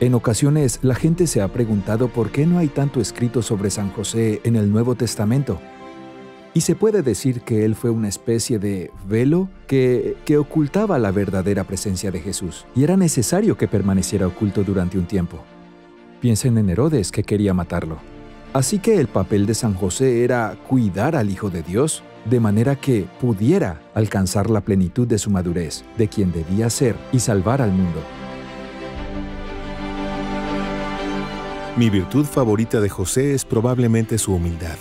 En ocasiones la gente se ha preguntado por qué no hay tanto escrito sobre San José en el Nuevo Testamento. Y se puede decir que él fue una especie de velo que, que, ocultaba la verdadera presencia de Jesús, y era necesario que permaneciera oculto durante un tiempo. Piensen en Herodes que quería matarlo. Así que el papel de San José era cuidar al Hijo de Dios, de manera que pudiera alcanzar la plenitud de su madurez, de quien debía ser y salvar al mundo. Mi virtud favorita de José es probablemente su humildad.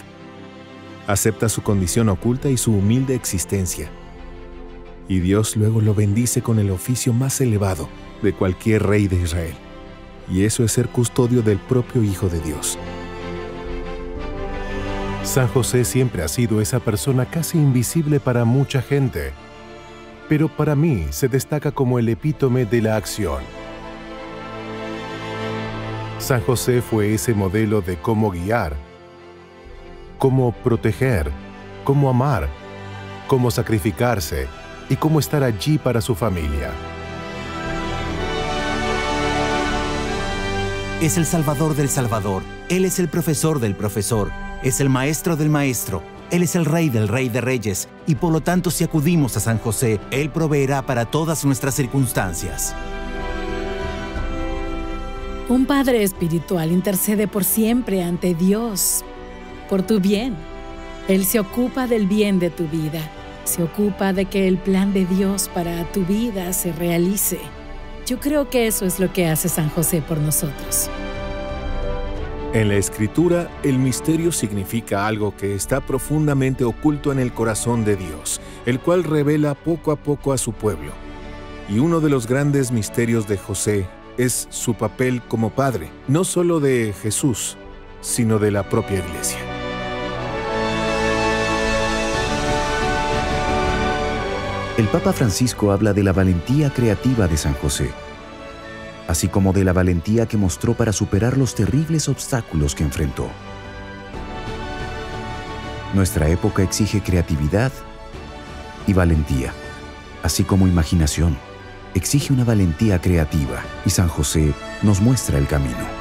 Acepta su condición oculta y su humilde existencia. Y Dios luego lo bendice con el oficio más elevado de cualquier rey de Israel. Y eso es ser custodio del propio Hijo de Dios. San José siempre ha sido esa persona casi invisible para mucha gente, pero para mí se destaca como el epítome de la acción San José fue ese modelo de cómo guiar, cómo proteger, cómo amar, cómo sacrificarse y cómo estar allí para su familia. Es el Salvador del Salvador, Él es el profesor del profesor, es el maestro del maestro, Él es el rey del rey de reyes, y por lo tanto si acudimos a San José, Él proveerá para todas nuestras circunstancias. Un Padre Espiritual intercede por siempre ante Dios, por tu bien. Él se ocupa del bien de tu vida, se ocupa de que el plan de Dios para tu vida se realice. Yo creo que eso es lo que hace San José por nosotros. En la escritura, el misterio significa algo que está profundamente oculto en el corazón de Dios, el cual revela poco a poco a su pueblo. Y uno de los grandes misterios de José es su papel como padre, no solo de Jesús, sino de la propia iglesia. El Papa Francisco habla de la valentía creativa de San José, así como de la valentía que mostró para superar los terribles obstáculos que enfrentó. Nuestra época exige creatividad y valentía, así como imaginación exige una valentía creativa y San José nos muestra el camino.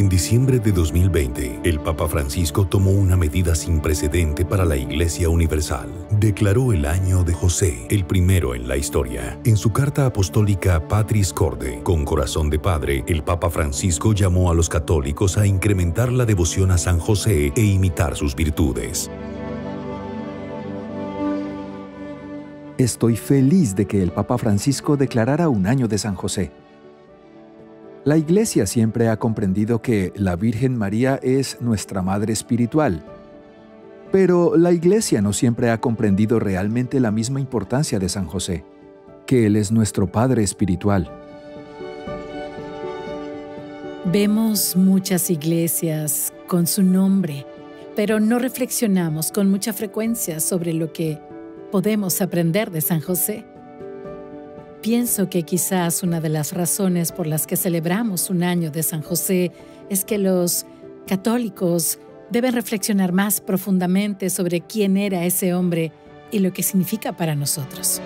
En diciembre de 2020, el Papa Francisco tomó una medida sin precedente para la Iglesia Universal. Declaró el año de José, el primero en la historia. En su carta apostólica Patris Corde, con corazón de padre, el Papa Francisco llamó a los católicos a incrementar la devoción a San José e imitar sus virtudes. Estoy feliz de que el Papa Francisco declarara un año de San José. La Iglesia siempre ha comprendido que la Virgen María es nuestra Madre Espiritual. Pero la Iglesia no siempre ha comprendido realmente la misma importancia de San José, que Él es nuestro Padre Espiritual. Vemos muchas iglesias con su nombre, pero no reflexionamos con mucha frecuencia sobre lo que podemos aprender de San José. Pienso que quizás una de las razones por las que celebramos un año de San José es que los católicos deben reflexionar más profundamente sobre quién era ese hombre y lo que significa para nosotros.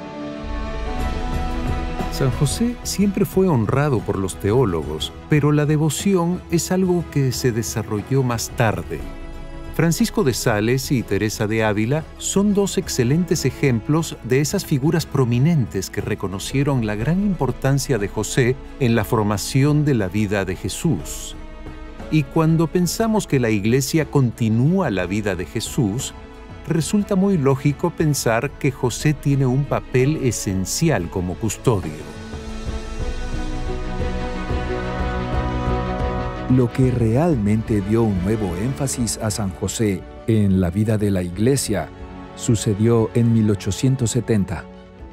San José siempre fue honrado por los teólogos, pero la devoción es algo que se desarrolló más tarde. Francisco de Sales y Teresa de Ávila son dos excelentes ejemplos de esas figuras prominentes que reconocieron la gran importancia de José en la formación de la vida de Jesús. Y cuando pensamos que la Iglesia continúa la vida de Jesús, resulta muy lógico pensar que José tiene un papel esencial como custodio. Lo que realmente dio un nuevo énfasis a San José en la vida de la Iglesia sucedió en 1870,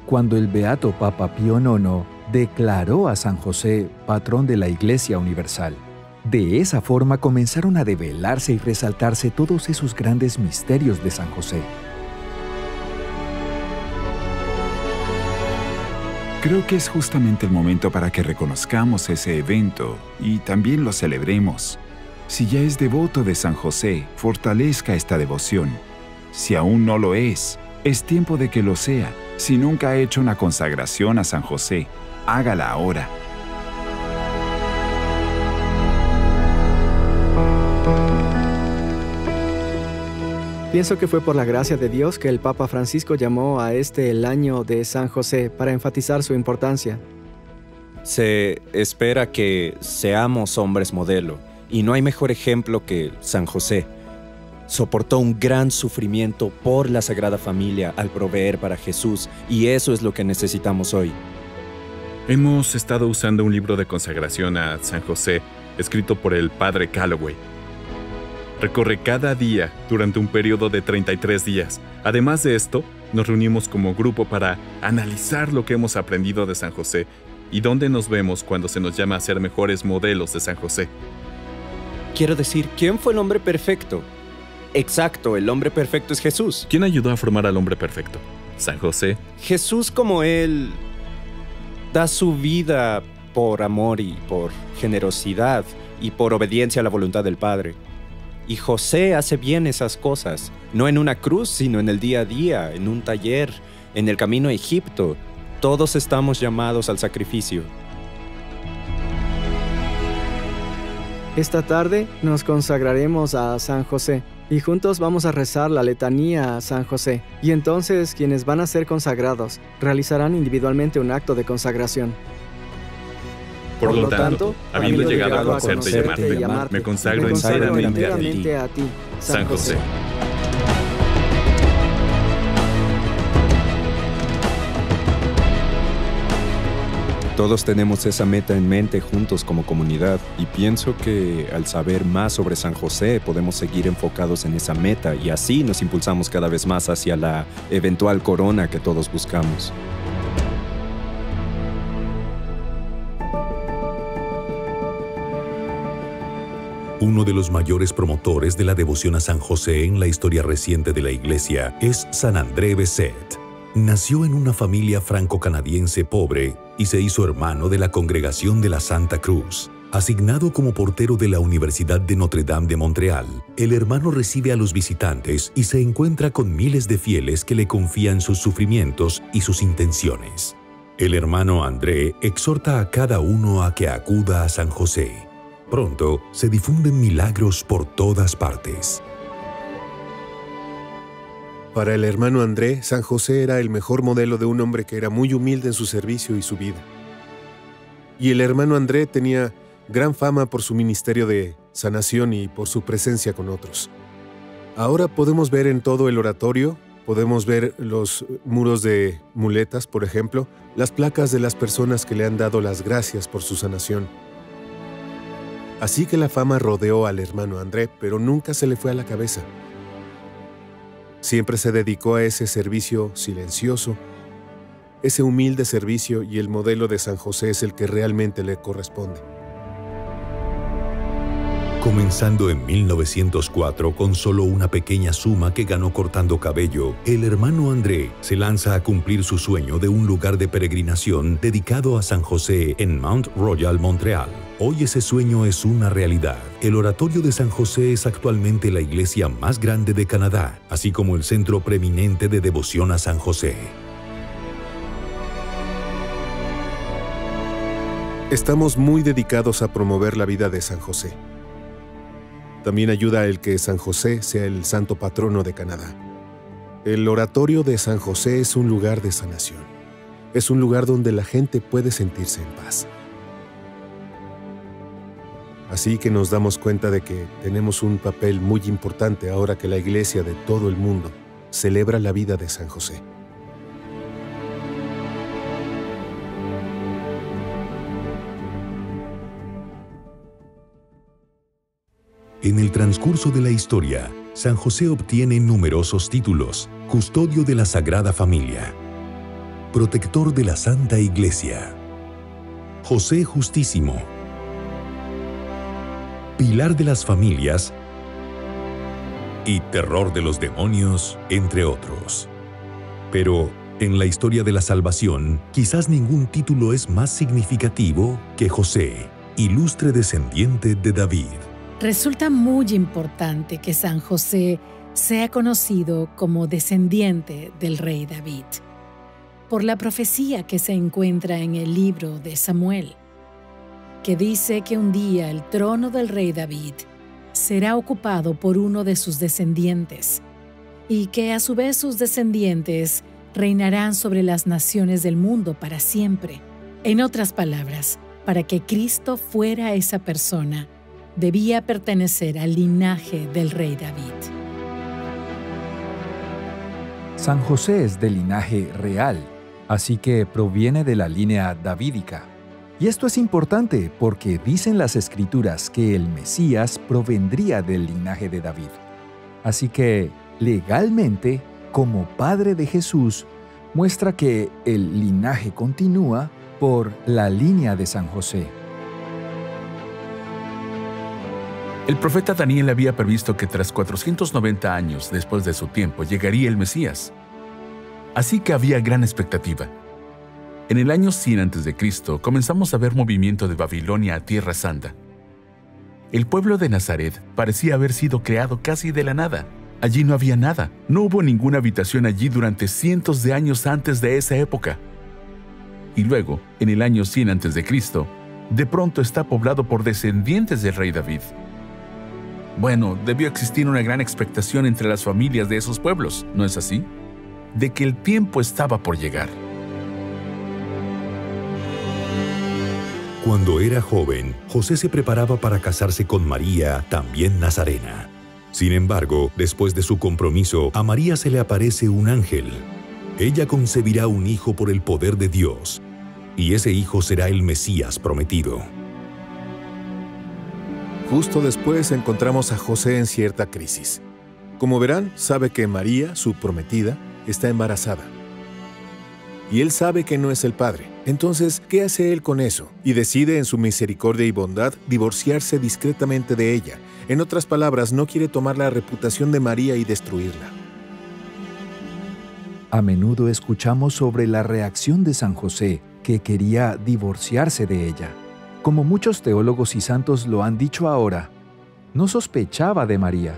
cuando el beato Papa Pío IX declaró a San José patrón de la Iglesia Universal. De esa forma comenzaron a develarse y resaltarse todos esos grandes misterios de San José. Creo que es justamente el momento para que reconozcamos ese evento y también lo celebremos. Si ya es devoto de San José, fortalezca esta devoción. Si aún no lo es, es tiempo de que lo sea. Si nunca ha hecho una consagración a San José, hágala ahora. Pienso que fue por la gracia de Dios que el Papa Francisco llamó a este el año de San José para enfatizar su importancia. Se espera que seamos hombres modelo y no hay mejor ejemplo que San José. Soportó un gran sufrimiento por la Sagrada Familia al proveer para Jesús y eso es lo que necesitamos hoy. Hemos estado usando un libro de consagración a San José escrito por el Padre Calloway recorre cada día durante un periodo de 33 días. Además de esto, nos reunimos como grupo para analizar lo que hemos aprendido de San José y dónde nos vemos cuando se nos llama a ser mejores modelos de San José. Quiero decir, ¿quién fue el hombre perfecto? Exacto, el hombre perfecto es Jesús. ¿Quién ayudó a formar al hombre perfecto? San José. Jesús como él da su vida por amor y por generosidad y por obediencia a la voluntad del Padre. Y José hace bien esas cosas, no en una cruz, sino en el día a día, en un taller, en el camino a Egipto. Todos estamos llamados al sacrificio. Esta tarde nos consagraremos a San José y juntos vamos a rezar la letanía a San José. Y entonces quienes van a ser consagrados realizarán individualmente un acto de consagración. Por, lo tanto, habiendo llegado a conocerte y llamarte, me consagro, enteramente, a ti, San José. Todos tenemos esa meta en mente juntos como comunidad y pienso que al saber más sobre San José podemos seguir enfocados en esa meta y así nos impulsamos cada vez más hacia la eventual corona que todos buscamos. Uno de los mayores promotores de la devoción a San José en la historia reciente de la Iglesia es San André Besset. Nació en una familia franco-canadiense pobre y se hizo hermano de la Congregación de la Santa Cruz. Asignado como portero de la Universidad de Notre Dame de Montreal, el hermano recibe a los visitantes y se encuentra con miles de fieles que le confían sus sufrimientos y sus intenciones. El hermano André exhorta a cada uno a que acuda a San José Pronto se difunden milagros por todas partes. Para el hermano André, San José era el mejor modelo de un hombre que era muy humilde en su servicio y su vida. Y el hermano André tenía gran fama por su ministerio de sanación y por su presencia con otros. Ahora podemos ver en todo el oratorio, podemos ver los muros de muletas, por ejemplo, las placas de las personas que le han dado las gracias por su sanación. Así que la fama rodeó al hermano André, pero nunca se le fue a la cabeza. Siempre se dedicó a ese servicio silencioso, ese humilde servicio y el modelo de San José es el que realmente le corresponde. Comenzando en 1904 con solo una pequeña suma que ganó cortando cabello, el hermano André se lanza a cumplir su sueño de un lugar de peregrinación dedicado a San José en Mount Royal, Montreal. Hoy ese sueño es una realidad. El oratorio de San José es actualmente la iglesia más grande de Canadá, así como el centro preeminente de devoción a San José. Estamos muy dedicados a promover la vida de San José. También ayuda el que San José sea el santo patrono de Canadá. El oratorio de San José es un lugar de sanación. Es un lugar donde la gente puede sentirse en paz. Así que nos damos cuenta de que tenemos un papel muy importante ahora que la iglesia de todo el mundo celebra la vida de San José. En el transcurso de la historia, San José obtiene numerosos títulos, custodio de la Sagrada Familia, protector de la Santa Iglesia, José Justísimo, pilar de las familias y terror de los demonios, entre otros. Pero, En la historia de la salvación, quizás ningún título es más significativo que José, ilustre descendiente de David. Resulta muy importante que San José sea conocido como descendiente del rey David, por la profecía que se encuentra en el libro de Samuel, que dice que un día el trono del rey David será ocupado por uno de sus descendientes, y que a su vez sus descendientes reinarán sobre las naciones del mundo para siempre. En otras palabras, para que Cristo fuera esa persona, debía pertenecer al linaje del rey David. San José es de linaje real, así que proviene de la línea davídica. Y esto es importante porque dicen las escrituras que el Mesías provendría del linaje de David. Así que, legalmente, como padre de Jesús, muestra que el linaje continúa por la línea de San José. El profeta Daniel había previsto que tras 490 años después de su tiempo llegaría el Mesías. Así que había gran expectativa. En el año 100 a.C. comenzamos a ver movimiento de Babilonia a Tierra Santa. El pueblo de Nazaret parecía haber sido creado casi de la nada. Allí no había nada, no hubo ninguna habitación allí durante cientos de años antes de esa época. Y luego, en el año 100 a.C., de pronto está poblado por descendientes del rey David. Bueno, debió existir una gran expectación entre las familias de esos pueblos, ¿no es así? De que el tiempo estaba por llegar. Cuando era joven, José se preparaba para casarse con María, también nazarena. Sin embargo, después de su compromiso, a María se le aparece un ángel. Ella concebirá un hijo por el poder de Dios, y ese hijo será el Mesías prometido. Justo después encontramos a José en cierta crisis. Como verán, sabe que María, su prometida, está embarazada. Y él sabe que no es el padre. Entonces, ¿qué hace él con eso? Y decide en su misericordia y bondad divorciarse discretamente de ella. En otras palabras, no quiere tomar la reputación de María y destruirla. A menudo escuchamos sobre la reacción de San José, que quería divorciarse de ella. Como muchos teólogos y santos lo han dicho ahora, no sospechaba de María.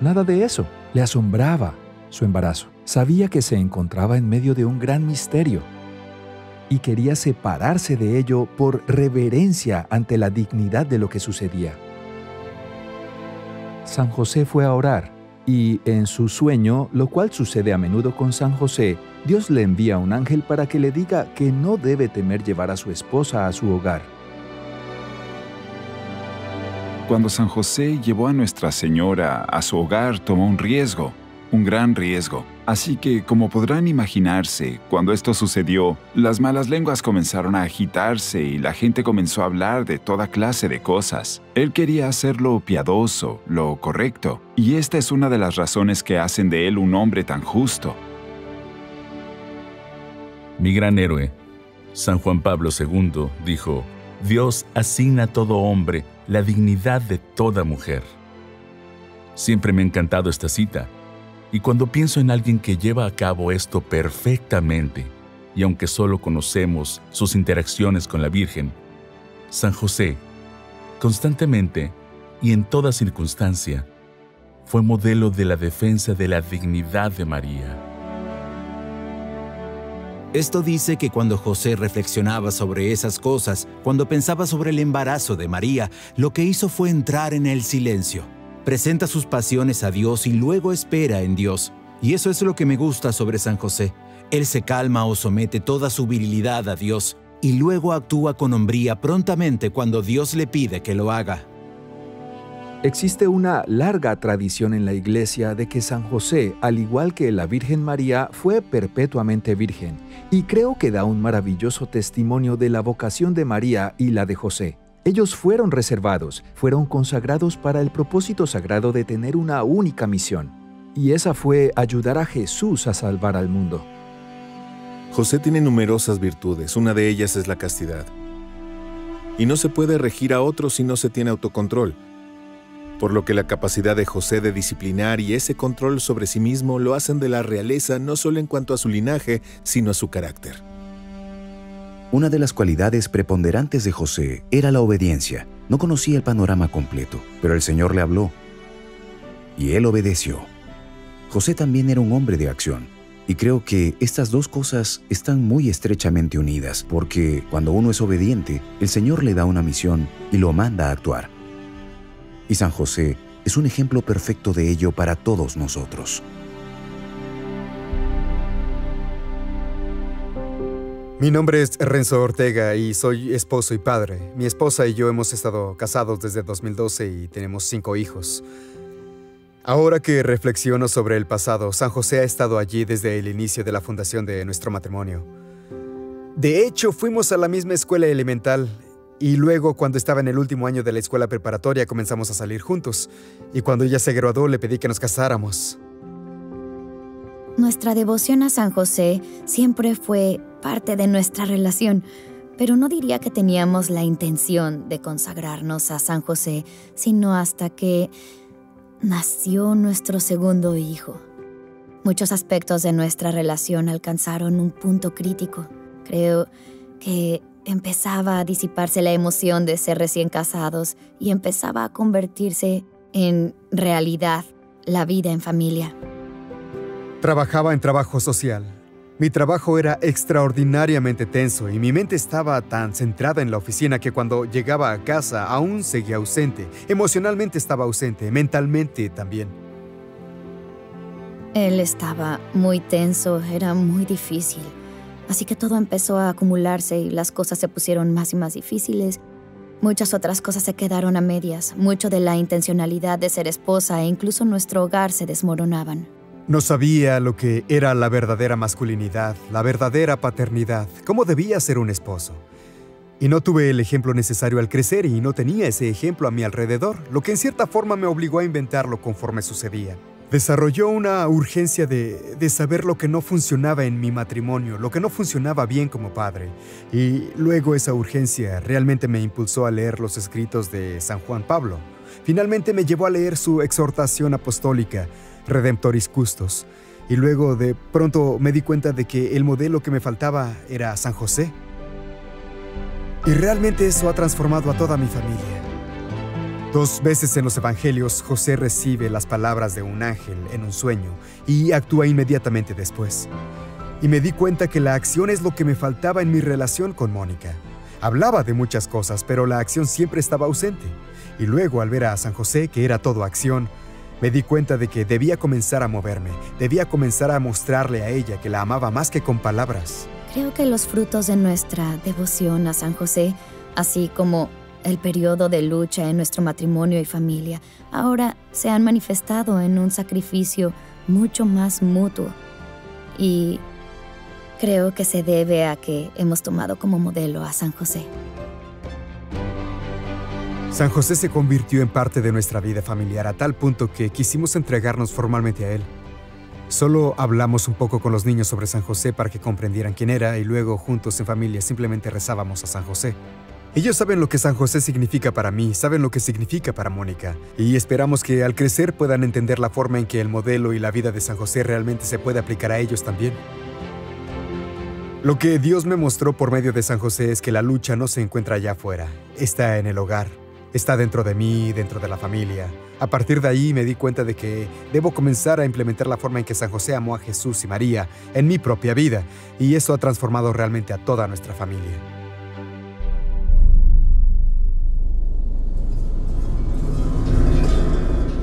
Nada de eso. Le asombraba su embarazo. Sabía que se encontraba en medio de un gran misterio y quería separarse de ello por reverencia ante la dignidad de lo que sucedía. San José fue a orar y en su sueño, lo cual sucede a menudo con San José, Dios le envía un ángel para que le diga que no debe temer llevar a su esposa a su hogar cuando San José llevó a Nuestra Señora a su hogar, tomó un riesgo, un gran riesgo. Así que, como podrán imaginarse, cuando esto sucedió, las malas lenguas comenzaron a agitarse y la gente comenzó a hablar de toda clase de cosas. Él quería hacer lo piadoso, lo correcto, y esta es una de las razones que hacen de él un hombre tan justo. Mi gran héroe, San Juan Pablo II, dijo, Dios asigna a todo hombre la dignidad de toda mujer. Siempre me ha encantado esta cita, y cuando pienso en alguien que lleva a cabo esto perfectamente, y aunque solo conocemos sus interacciones con la Virgen, San José, constantemente y en toda circunstancia, fue modelo de la defensa de la dignidad de María. Esto dice que cuando José reflexionaba sobre esas cosas, cuando pensaba sobre el embarazo de María, lo que hizo fue entrar en el silencio. Presenta sus pasiones a Dios y luego espera en Dios. Y eso es lo que me gusta sobre San José. Él se calma o somete toda su virilidad a Dios y luego actúa con hombría prontamente cuando Dios le pide que lo haga. Existe una larga tradición en la Iglesia de que San José, al igual que la Virgen María, fue perpetuamente virgen, y creo que da un maravilloso testimonio de la vocación de María y la de José. Ellos fueron reservados, fueron consagrados para el propósito sagrado de tener una única misión, y esa fue ayudar a Jesús a salvar al mundo. José tiene numerosas virtudes, una de ellas es la castidad. Y no se puede regir a otros si no se tiene autocontrol. por lo que la capacidad de José de disciplinar y ese control sobre sí mismo lo hacen de la realeza no solo en cuanto a su linaje, sino a su carácter. Una de las cualidades preponderantes de José era la obediencia. No conocía el panorama completo, pero el Señor le habló y él obedeció. José también era un hombre de acción. Y creo que estas dos cosas están muy estrechamente unidas, porque cuando uno es obediente, el Señor le da una misión y lo manda a actuar. Y San José es un ejemplo perfecto de ello para todos nosotros. Mi nombre es Renzo Ortega y soy esposo y padre. Mi esposa y yo hemos estado casados desde 2012 y tenemos cinco hijos. Ahora que reflexiono sobre el pasado, San José ha estado allí desde el inicio de la fundación de nuestro matrimonio. De hecho, fuimos a la misma escuela elemental y luego, cuando estaba en el último año de la escuela preparatoria, comenzamos a salir juntos. Y cuando ella se graduó, le pedí que nos casáramos. Nuestra devoción a San José siempre fue parte de nuestra relación, pero no diría que teníamos la intención de consagrarnos a San José, sino hasta que nació nuestro segundo hijo. Muchos aspectos de nuestra relación alcanzaron un punto crítico. Creo que empezaba a disiparse la emoción de ser recién casados y empezaba a convertirse en realidad la vida en familia. Trabajaba en trabajo social. Mi trabajo era extraordinariamente tenso y mi mente estaba tan centrada en la oficina que cuando llegaba a casa aún seguía ausente. Emocionalmente estaba ausente, mentalmente también. Él estaba muy tenso, era muy difícil. Así que todo empezó a acumularse y las cosas se pusieron más y más difíciles. Muchas otras cosas se quedaron a medias. Mucho de la intencionalidad de ser esposa e incluso nuestro hogar se desmoronaban. No sabía lo que era la verdadera masculinidad, la verdadera paternidad, cómo debía ser un esposo. Y no tuve el ejemplo necesario al crecer y no tenía ese ejemplo a mi alrededor, lo que en cierta forma me obligó a inventarlo conforme sucedía. Desarrolló una urgencia de, de, saber lo que no funcionaba en mi matrimonio, lo que no funcionaba bien como padre. Y luego esa urgencia realmente me impulsó a leer los escritos de San Juan Pablo. Finalmente me llevó a leer su exhortación apostólica, Redemptoris Custos. Y luego de pronto me di cuenta de que el modelo que me faltaba era San José. Y realmente eso ha transformado a toda mi familia. Dos veces en los Evangelios José recibe las palabras de un ángel en un sueño y actúa inmediatamente después. Y me di cuenta que la acción es lo que me faltaba en mi relación con Mónica. Hablaba de muchas cosas, pero la acción siempre estaba ausente. Y luego al ver a San José, que era todo acción, me di cuenta de que debía comenzar a moverme, debía comenzar a mostrarle a ella que la amaba más que con palabras. Creo que los frutos de nuestra devoción a San José, así como el periodo de lucha en nuestro matrimonio y familia, ahora se han manifestado en un sacrificio mucho más mutuo. Y creo que se debe a que hemos tomado como modelo a San José. San José se convirtió en parte de nuestra vida familiar a tal punto que quisimos entregarnos formalmente a él. Solo hablamos un poco con los niños sobre San José para que comprendieran quién era y luego juntos en familia simplemente rezábamos a San José. Ellos saben lo que San José significa para mí, saben lo que significa para Mónica, y esperamos que al crecer puedan entender la forma en que el modelo y la vida de San José realmente se puede aplicar a ellos también. Lo que Dios me mostró por medio de San José es que la lucha no se encuentra allá afuera, está en el hogar, está dentro de mí, dentro de la familia. A partir de ahí me di cuenta de que debo comenzar a implementar la forma en que San José amó a Jesús y María en mi propia vida, y eso ha transformado realmente a toda nuestra familia.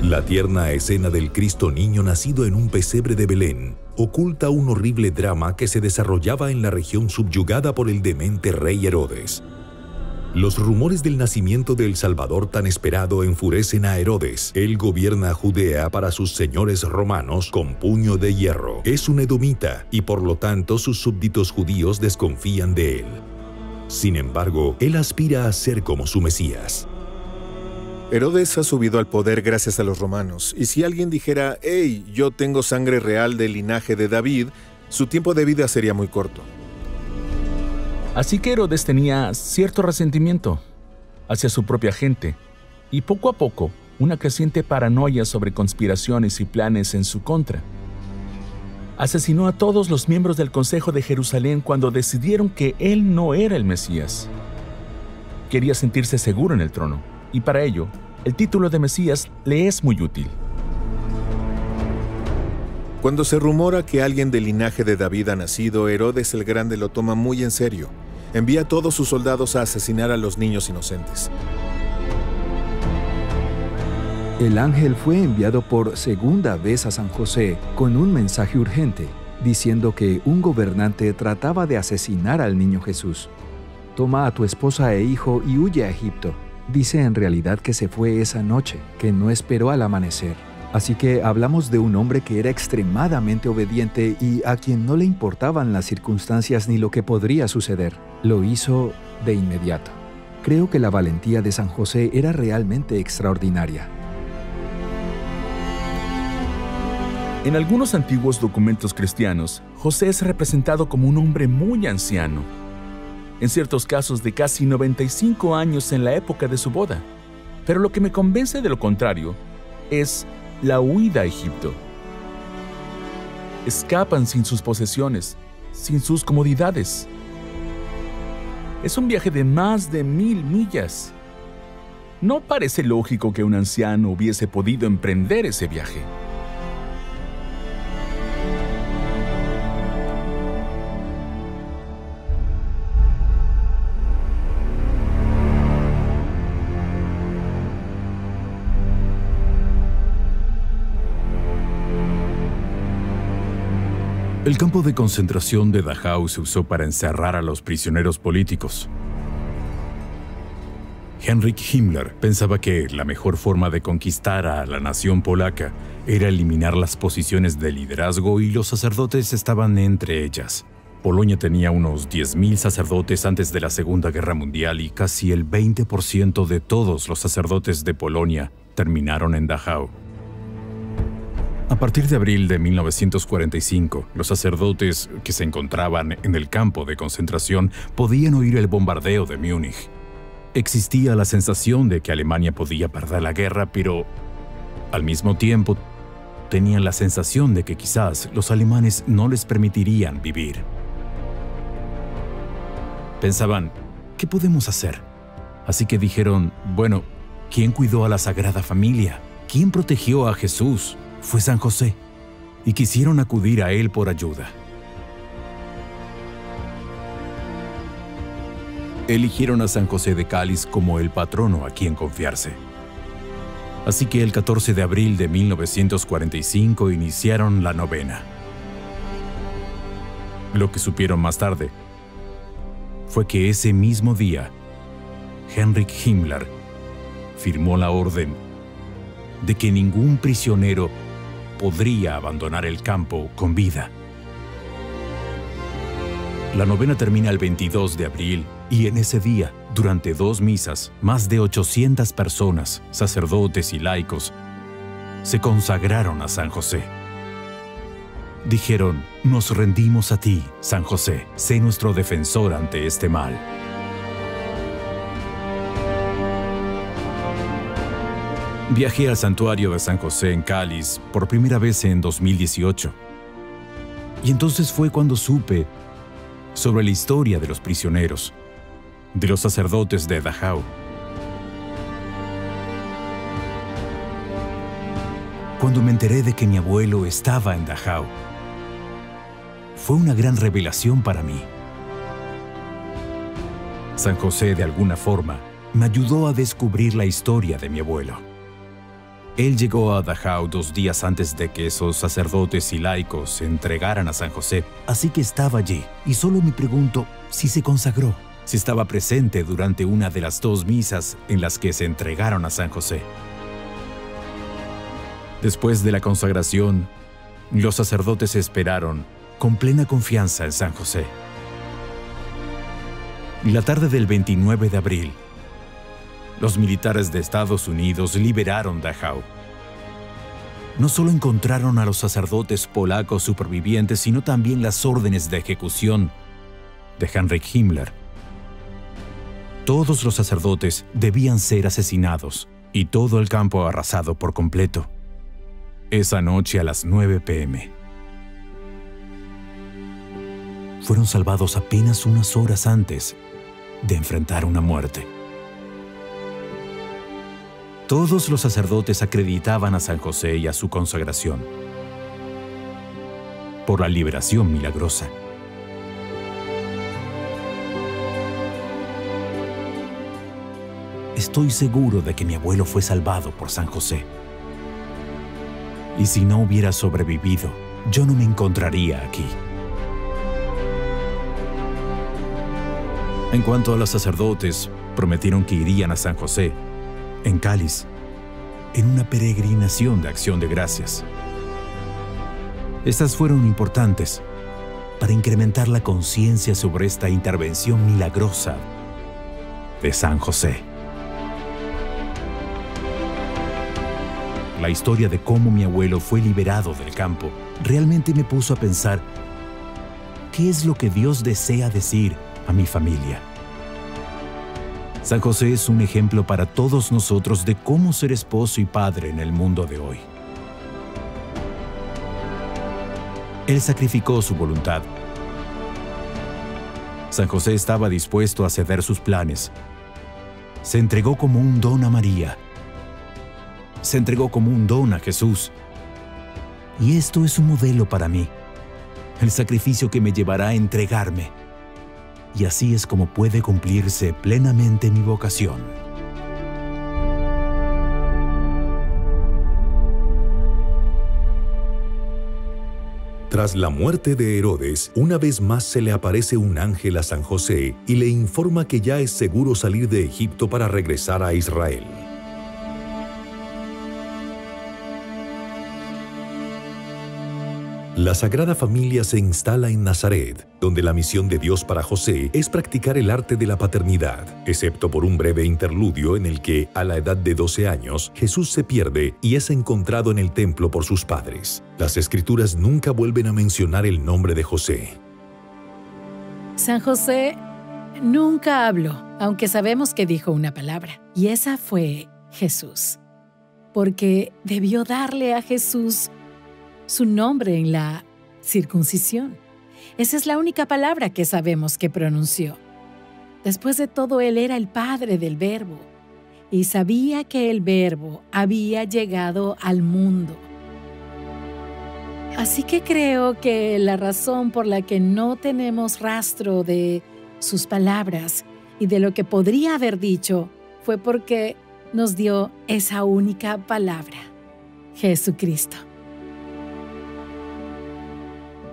La tierna escena del Cristo niño nacido en un pesebre de Belén oculta un horrible drama que se desarrollaba en la región subyugada por el demente rey Herodes. Los rumores del nacimiento del Salvador tan esperado enfurecen a Herodes. Él gobierna Judea para sus señores romanos con puño de hierro. Es un edomita y por lo tanto sus súbditos judíos desconfían de él. Sin embargo, él aspira a ser como su Mesías. Herodes ha subido al poder gracias a los romanos, y si alguien dijera, hey, yo tengo sangre real del linaje de David, su tiempo de vida sería muy corto. Así que Herodes tenía cierto resentimiento hacia su propia gente, y poco a poco una creciente paranoia sobre conspiraciones y planes en su contra. Asesinó a todos los miembros del Consejo de Jerusalén cuando decidieron que él no era el Mesías. Quería sentirse seguro en el trono, y para ello, el título de Mesías le es muy útil. Cuando se rumora que alguien del linaje de David ha nacido, Herodes el Grande lo toma muy en serio. Envía a todos sus soldados a asesinar a los niños inocentes. El ángel fue enviado por segunda vez a San José con un mensaje urgente, diciendo que un gobernante trataba de asesinar al niño Jesús. Toma a tu esposa e hijo y huye a Egipto. Dice en realidad que se fue esa noche, que no esperó al amanecer. Así que hablamos de un hombre que era extremadamente obediente y a quien no le importaban las circunstancias ni lo que podría suceder. Lo hizo de inmediato. Creo que la valentía de San José era realmente extraordinaria. En algunos antiguos documentos cristianos, José es representado como un hombre muy anciano, en ciertos casos de casi 95 años en la época de su boda. Pero lo que me convence de lo contrario es la huida a Egipto. Escapan sin sus posesiones, sin sus comodidades. Es un viaje de más de mil millas. No parece lógico que un anciano hubiese podido emprender ese viaje. El campo de concentración de Dachau se usó para encerrar a los prisioneros políticos. Heinrich Himmler pensaba que la mejor forma de conquistar a la nación polaca era eliminar las posiciones de liderazgo y los sacerdotes estaban entre ellas. Polonia tenía unos 10.000 sacerdotes antes de la Segunda Guerra Mundial y casi el 20% de todos los sacerdotes de Polonia terminaron en Dachau. A partir de abril de 1945, los sacerdotes que se encontraban en el campo de concentración podían oír el bombardeo de Múnich. Existía la sensación de que Alemania podía perder la guerra, pero al mismo tiempo tenían la sensación de que quizás los alemanes no les permitirían vivir. Pensaban, ¿qué podemos hacer? Así que dijeron, bueno, ¿quién cuidó a la Sagrada Familia? ¿Quién protegió a Jesús? Fue San José, y quisieron acudir a él por ayuda. Eligieron a San José de Cáliz como el patrono a quien confiarse. Así que el 14 de abril de 1945 iniciaron la novena. Lo que supieron más tarde fue que ese mismo día, Heinrich Himmler firmó la orden de que ningún prisionero podría abandonar el campo con vida. La novena termina el 22 de abril y en ese día, durante dos misas, más de 800 personas, sacerdotes y laicos, se consagraron a San José. Dijeron, nos rendimos a ti, San José, sé nuestro defensor ante este mal. Viajé al santuario de San José en Cáliz por primera vez en 2018. Y entonces fue cuando supe sobre la historia de los prisioneros, de los sacerdotes de Dachau. Cuando me enteré de que mi abuelo estaba en Dachau, fue una gran revelación para mí. San José, de alguna forma, me ayudó a descubrir la historia de mi abuelo. Él llegó a Dachau dos días antes de que esos sacerdotes y laicos se entregaran a San José, así que estaba allí, y solo me pregunto si se consagró, si estaba presente durante una de las dos misas en las que se entregaron a San José. Después de la consagración, los sacerdotes esperaron con plena confianza en San José. La tarde del 29 de abril, los militares de Estados Unidos liberaron Dachau. No solo encontraron a los sacerdotes polacos supervivientes, sino también las órdenes de ejecución de Heinrich Himmler. Todos los sacerdotes debían ser asesinados y todo el campo arrasado por completo. Esa noche a las 9 pm. Fueron salvados apenas unas horas antes de enfrentar una muerte. Todos los sacerdotes acreditaban a San José y a su consagración por la liberación milagrosa. Estoy seguro de que mi abuelo fue salvado por San José. Y si no hubiera sobrevivido, yo no me encontraría aquí. En cuanto a los sacerdotes, prometieron que irían a San José, en Cáliz, en una peregrinación de acción de gracias. Estas fueron importantes para incrementar la conciencia sobre esta intervención milagrosa de San José. La historia de cómo mi abuelo fue liberado del campo realmente me puso a pensar, ¿qué es lo que Dios desea decir a mi familia? San José es un ejemplo para todos nosotros de cómo ser esposo y padre en el mundo de hoy. Él sacrificó su voluntad. San José estaba dispuesto a ceder sus planes. Se entregó como un don a María. Se entregó como un don a Jesús. Y esto es un modelo para mí. El sacrificio que me llevará a entregarme. Y así es como puede cumplirse plenamente mi vocación. Tras la muerte de Herodes, una vez más se le aparece un ángel a San José y le informa que ya es seguro salir de Egipto para regresar a Israel. La Sagrada Familia se instala en Nazaret, donde la misión de Dios para José es practicar el arte de la paternidad, excepto por un breve interludio en el que, a la edad de 12 años, Jesús se pierde y es encontrado en el templo por sus padres. Las escrituras nunca vuelven a mencionar el nombre de José. San José nunca habló, aunque sabemos que dijo una palabra, y esa fue Jesús, porque debió darle a Jesús su nombre en la circuncisión. Esa es la única palabra que sabemos que pronunció. Después de todo, Él era el Padre del Verbo y sabía que el Verbo había llegado al mundo. Así que creo que la razón por la que no tenemos rastro de sus palabras y de lo que podría haber dicho fue porque nos dio esa única palabra, Jesucristo.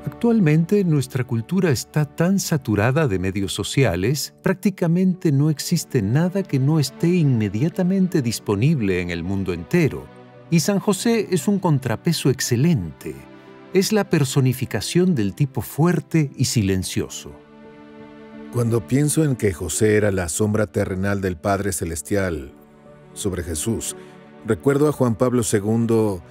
Actualmente nuestra cultura está tan saturada de medios sociales, prácticamente no existe nada que no esté inmediatamente disponible en el mundo entero. Y San José es un contrapeso excelente. Es la personificación del tipo fuerte y silencioso. Cuando pienso en que José era la sombra terrenal del Padre Celestial sobre Jesús, recuerdo a Juan Pablo II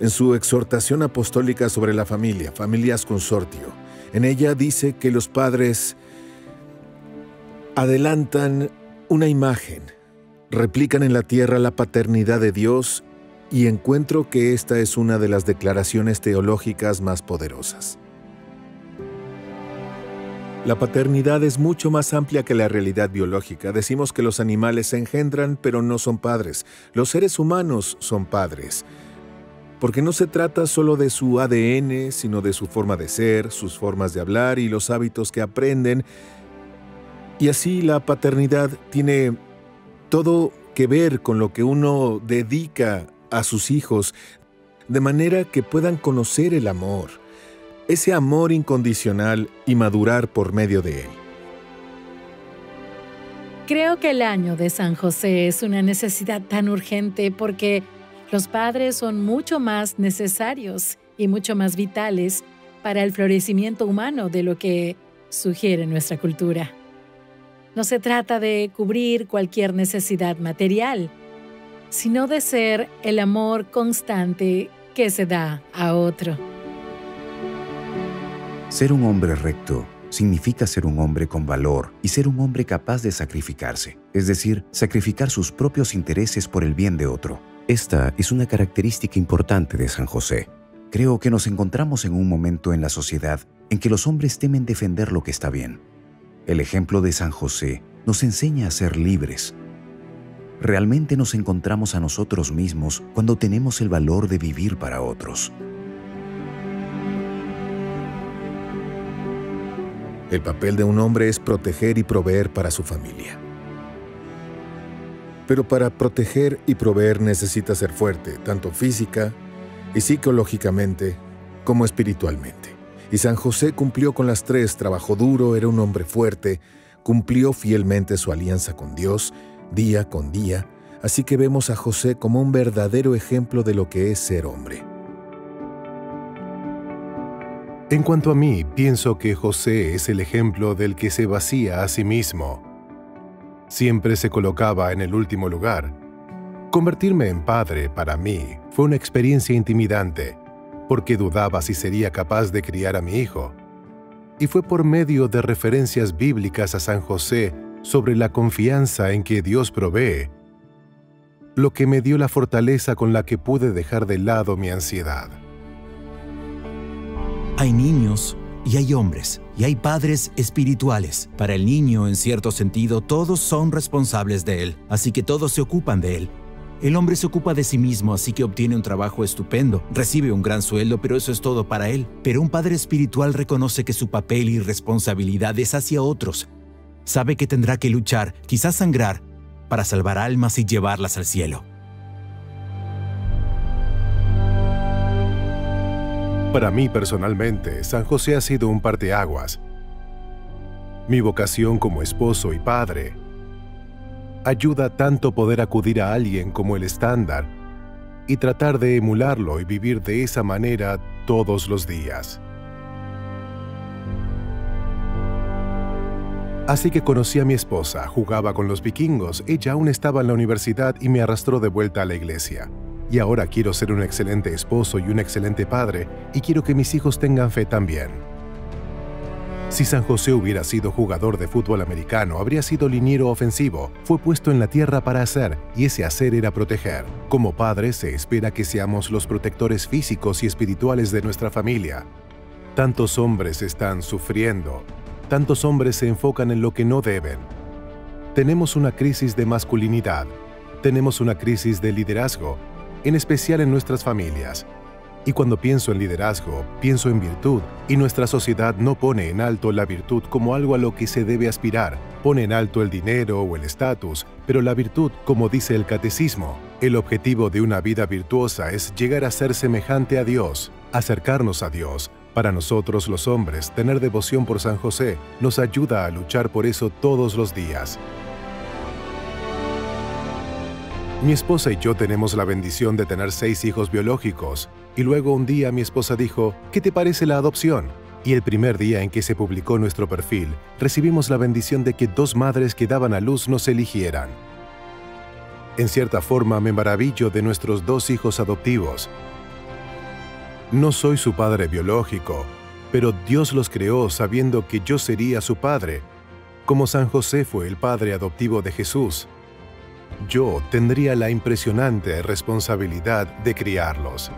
en su exhortación apostólica sobre la familia, Familias Consortio. En ella dice que los padres adelantan una imagen, replican en la tierra la paternidad de Dios y encuentro que esta es una de las declaraciones teológicas más poderosas. La paternidad es mucho más amplia que la realidad biológica. Decimos que los animales se engendran, pero no son padres. Los seres humanos son padres porque no se trata solo de su ADN, sino de su forma de ser, sus formas de hablar y los hábitos que aprenden. Y así la paternidad tiene todo que ver con lo que uno dedica a sus hijos, de manera que puedan conocer el amor, ese amor incondicional y madurar por medio de él. Creo que el año de San José es una necesidad tan urgente porque los padres son mucho más necesarios y mucho más vitales para el florecimiento humano de lo que sugiere nuestra cultura. No se trata de cubrir cualquier necesidad material, sino de ser el amor constante que se da a otro. Ser un hombre recto significa ser un hombre con valor y ser un hombre capaz de sacrificarse, es decir, sacrificar sus propios intereses por el bien de otro. Esta es una característica importante de San José. Creo que nos encontramos en un momento en la sociedad en que los hombres temen defender lo que está bien. El ejemplo de San José nos enseña a ser libres. Realmente nos encontramos a nosotros mismos cuando tenemos el valor de vivir para otros. El papel de un hombre es proteger y proveer para su familia. Pero para proteger y proveer necesita ser fuerte, tanto física y psicológicamente como espiritualmente. Y San José cumplió con las tres, trabajó duro, era un hombre fuerte, cumplió fielmente su alianza con Dios día con día, así que vemos a José como un verdadero ejemplo de lo que es ser hombre. En cuanto a mí, pienso que José es el ejemplo del que se vacía a sí mismo. Siempre se colocaba en el último lugar. Convertirme en padre, para mí, fue una experiencia intimidante, porque dudaba si sería capaz de criar a mi hijo. Y fue por medio de referencias bíblicas a San José sobre la confianza en que Dios provee, lo que me dio la fortaleza con la que pude dejar de lado mi ansiedad. Hay niños y hay hombres, y hay padres espirituales. Para el niño, en cierto sentido, todos son responsables de él, así que todos se ocupan de él. El hombre se ocupa de sí mismo, así que obtiene un trabajo estupendo, recibe un gran sueldo, pero eso es todo para él. Pero un padre espiritual reconoce que su papel y responsabilidad es hacia otros. Sabe que tendrá que luchar, quizás sangrar, para salvar almas y llevarlas al cielo. Para mí personalmente, San José ha sido un parteaguas. Mi vocación como esposo y padre ayuda tanto poder acudir a alguien como el estándar y tratar de emularlo y vivir de esa manera todos los días. Así que conocí a mi esposa, jugaba con los vikingos, ella aún estaba en la universidad y me arrastró de vuelta a la iglesia y ahora quiero ser un excelente esposo y un excelente padre y quiero que mis hijos tengan fe también. Si San José hubiera sido jugador de fútbol americano, habría sido liniero ofensivo. Fue puesto en la tierra para hacer, y ese hacer era proteger. Como padres se espera que seamos los protectores físicos y espirituales de nuestra familia. Tantos hombres están sufriendo, tantos hombres se enfocan en lo que no deben. Tenemos una crisis de masculinidad, tenemos una crisis de liderazgo en especial en nuestras familias. Y cuando pienso en liderazgo, pienso en virtud, y nuestra sociedad no pone en alto la virtud como algo a lo que se debe aspirar, pone en alto el dinero o el estatus, pero la virtud, como dice el catecismo, el objetivo de una vida virtuosa es llegar a ser semejante a Dios, acercarnos a Dios. Para nosotros los hombres, tener devoción por San José nos ayuda a luchar por eso todos los días. Mi esposa y yo tenemos la bendición de tener seis hijos biológicos, y luego un día mi esposa dijo, ¿qué te parece la adopción? Y el primer día en que se publicó nuestro perfil, recibimos la bendición de que dos madres que daban a luz nos eligieran. En cierta forma me maravillo de nuestros dos hijos adoptivos. No soy su padre biológico, pero Dios los creó sabiendo que yo sería su padre, como San José fue el padre adoptivo de Jesús yo tendría la impresionante responsabilidad de criarlos.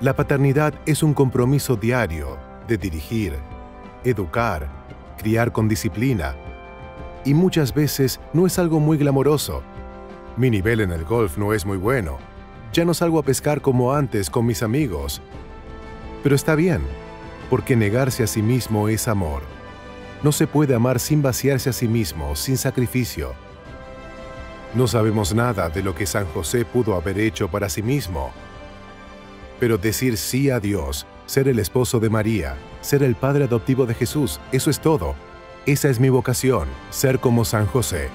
La paternidad es un compromiso diario de dirigir, educar, criar con disciplina, y muchas veces no es algo muy glamoroso. Mi nivel en el golf no es muy bueno. Ya no salgo a pescar como antes con mis amigos. Pero está bien, porque negarse a sí mismo es amor. No se puede amar sin vaciarse a sí mismo, sin sacrificio. No sabemos nada de lo que San José pudo haber hecho para sí mismo. Pero decir sí a Dios, ser el esposo de María, ser el padre adoptivo de Jesús, eso es todo. Esa es mi vocación, ser como San José.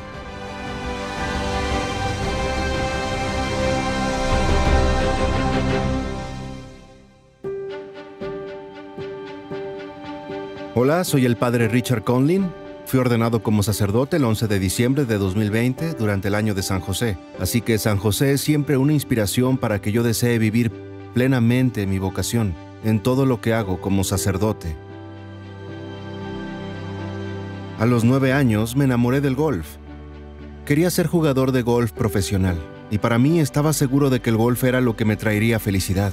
Hola, soy el padre Richard Conlin Fui ordenado como sacerdote el 11 de diciembre de 2020 durante el año de San José, así que San José es siempre una inspiración para que yo desee vivir plenamente mi vocación en todo lo que hago como sacerdote. A los nueve años me enamoré del golf. Quería ser jugador de golf profesional y para mí estaba seguro de que el golf era lo que me traería felicidad.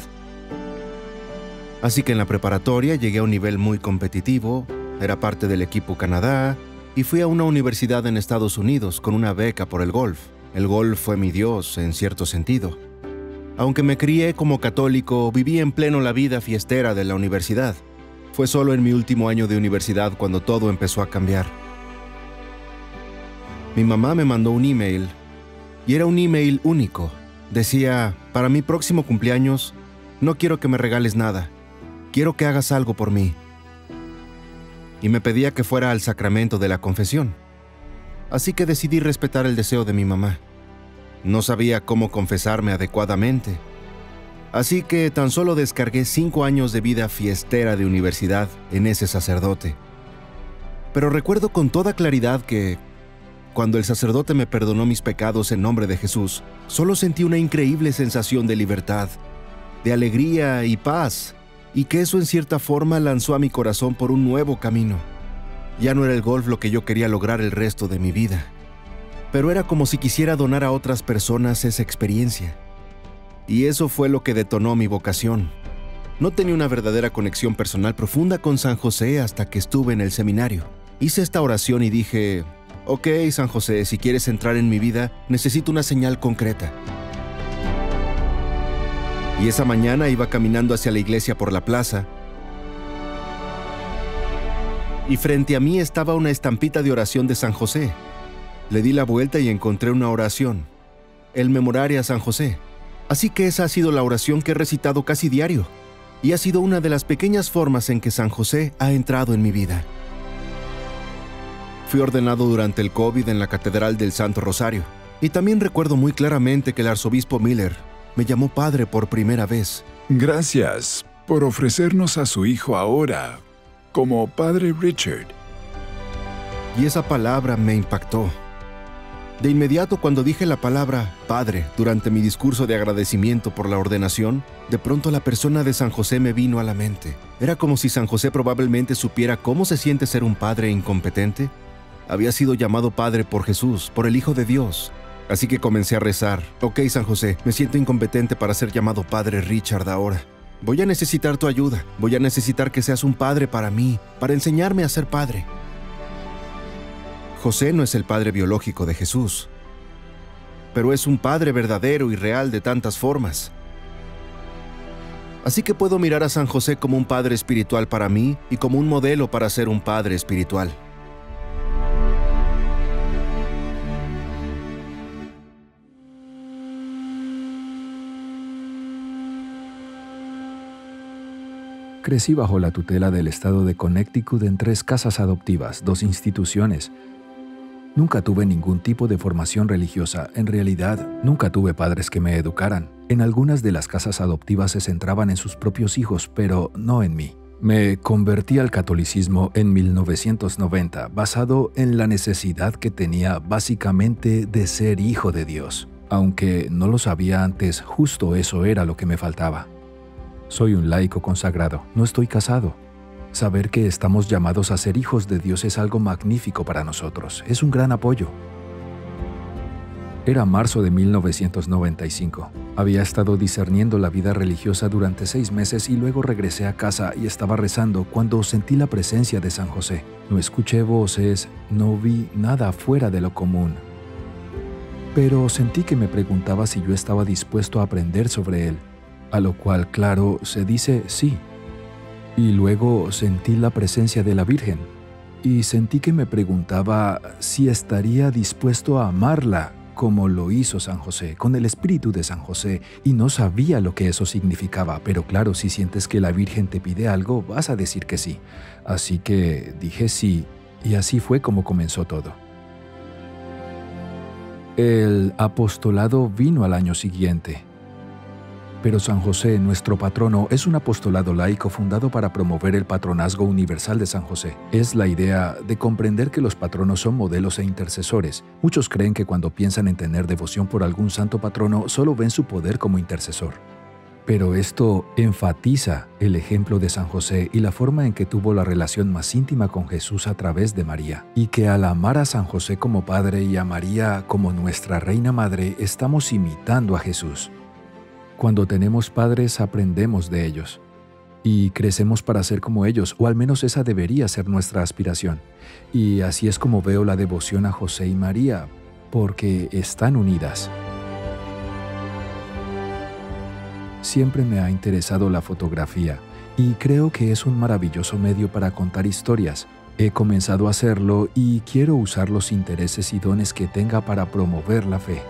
Así que en la preparatoria llegué a un nivel muy competitivo, era parte del equipo Canadá y fui a una universidad en Estados Unidos con una beca por el golf. El golf fue mi Dios en cierto sentido. Aunque me crié como católico, viví en pleno la vida fiestera de la universidad. Fue solo en mi último año de universidad cuando todo empezó a cambiar. Mi mamá me mandó un email y era un email único. Decía, para mi próximo cumpleaños, no quiero que me regales nada, quiero que hagas algo por mí. Y me pedía que fuera al sacramento de la confesión. Así que decidí respetar el deseo de mi mamá. No sabía cómo confesarme adecuadamente. Así que tan solo descargué cinco años de vida fiestera de universidad en ese sacerdote. Pero recuerdo con toda claridad que, cuando el sacerdote me perdonó mis pecados en nombre de Jesús, solo sentí una increíble sensación de libertad, de alegría y paz, y que eso en cierta forma lanzó a mi corazón por un nuevo camino. Ya no era el golf lo que yo quería lograr el resto de mi vida pero era como si quisiera donar a otras personas esa experiencia. Y eso fue lo que detonó mi vocación. No tenía una verdadera conexión personal profunda con San José hasta que estuve en el seminario. Hice esta oración y dije, ok, San José, si quieres entrar en mi vida, necesito una señal concreta. Y esa mañana iba caminando hacia la iglesia por la plaza, y frente a mí estaba una estampita de oración de San José, le di la vuelta y encontré una oración, el Memoraria San José. Así que esa ha sido la oración que he recitado casi diario, y ha sido una de las pequeñas formas en que San José ha entrado en mi vida. Fui ordenado durante el COVID en la Catedral del Santo Rosario, y también recuerdo muy claramente que el arzobispo Miller me llamó padre por primera vez. Gracias por ofrecernos a su hijo ahora como padre Richard. Y esa palabra me impactó. De inmediato cuando dije la palabra Padre durante mi discurso de agradecimiento por la ordenación, de pronto la persona de San José me vino a la mente. Era como si San José probablemente supiera cómo se siente ser un padre incompetente. Había sido llamado padre por Jesús, por el Hijo de Dios. Así que comencé a rezar. Ok, San José, me siento incompetente para ser llamado padre Richard ahora. Voy a necesitar tu ayuda. Voy a necesitar que seas un padre para mí, para enseñarme a ser padre. José no es el padre biológico de Jesús, pero es un padre verdadero y real de tantas formas. Así que puedo mirar a San José como un padre espiritual para mí y como un modelo para ser un padre espiritual. Crecí bajo la tutela del estado de Connecticut en tres casas adoptivas, dos instituciones, Nunca tuve ningún tipo de formación religiosa, en realidad nunca tuve padres que me educaran. En algunas de las casas adoptivas se centraban en sus propios hijos, pero no en mí. Me convertí al catolicismo en 1990, basado en la necesidad que tenía básicamente de ser hijo de Dios. Aunque no lo sabía antes, justo eso era lo que me faltaba. Soy un laico consagrado, no estoy casado, Saber que estamos llamados a ser hijos de Dios es algo magnífico para nosotros, es un gran apoyo. Era marzo de 1995. Había estado discerniendo la vida religiosa durante seis meses y luego regresé a casa y estaba rezando cuando sentí la presencia de San José. No escuché voces, no vi nada fuera de lo común. Pero sentí que me preguntaba si yo estaba dispuesto a aprender sobre él, a lo cual, claro, se dice sí. Y luego sentí la presencia de la Virgen y sentí que me preguntaba si estaría dispuesto a amarla como lo hizo San José, con el espíritu de San José, y no sabía lo que eso significaba, pero claro, si sientes que la Virgen te pide algo, vas a decir que sí. Así que dije sí, y así fue como comenzó todo. El apostolado vino al año siguiente. Pero San José, nuestro patrono, es un apostolado laico fundado para promover el patronazgo universal de San José. Es la idea de comprender que los patronos son modelos e intercesores. Muchos creen que cuando piensan en tener devoción por algún santo patrono, solo ven su poder como intercesor. Pero esto enfatiza el ejemplo de San José y la forma en que tuvo la relación más íntima con Jesús a través de María, y que al amar a San José como Padre y a María como nuestra Reina Madre, estamos imitando a Jesús. Cuando tenemos padres aprendemos de ellos y crecemos para ser como ellos, o al menos esa debería ser nuestra aspiración. Y así es como veo la devoción a José y María, porque están unidas. Siempre me ha interesado la fotografía y creo que es un maravilloso medio para contar historias. He comenzado a hacerlo y quiero usar los intereses y dones que tenga para promover la fe.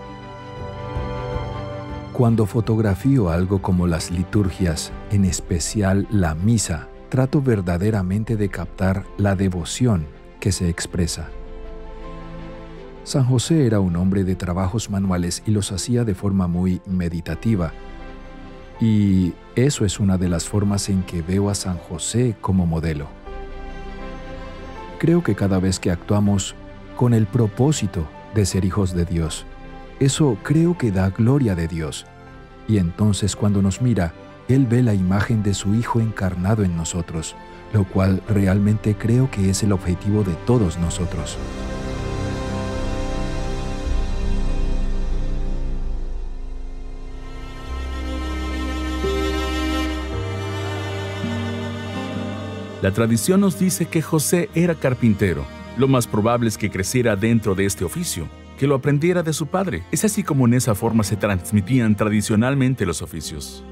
Cuando fotografío algo como las liturgias, en especial la misa, trato verdaderamente de captar la devoción que se expresa. San José era un hombre de trabajos manuales y los hacía de forma muy meditativa, y eso es una de las formas en que veo a San José como modelo. Creo que cada vez que actuamos con el propósito de ser hijos de Dios, eso creo que da gloria de Dios. Y entonces cuando nos mira, Él ve la imagen de su Hijo encarnado en nosotros, lo cual realmente creo que es el objetivo de todos nosotros. La tradición nos dice que José era carpintero. Lo más probable es que creciera dentro de este oficio, que lo aprendiera de su padre. Es así como en esa forma se transmitían tradicionalmente los oficios.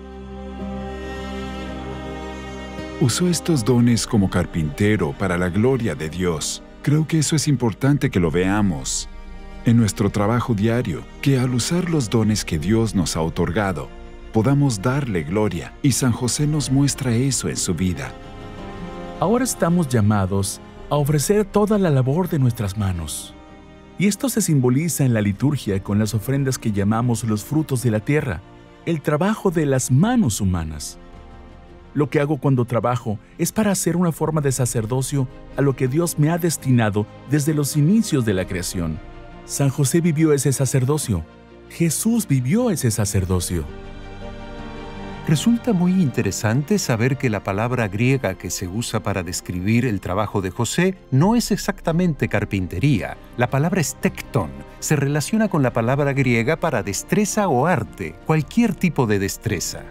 Usó estos dones como carpintero para la gloria de Dios. Creo que eso es importante que lo veamos en nuestro trabajo diario, que al usar los dones que Dios nos ha otorgado, podamos darle gloria. Y San José nos muestra eso en su vida. Ahora estamos llamados a ofrecer toda la labor de nuestras manos. Y esto se simboliza en la liturgia con las ofrendas que llamamos los frutos de la tierra, el trabajo de las manos humanas. Lo que hago cuando trabajo es para hacer una forma de sacerdocio a lo que Dios me ha destinado desde los inicios de la creación. San José vivió ese sacerdocio. Jesús vivió ese sacerdocio. Resulta muy interesante saber que la palabra griega que se usa para describir el trabajo de José no es exactamente carpintería. La palabra stecton se relaciona con la palabra griega para destreza o arte, cualquier tipo de destreza.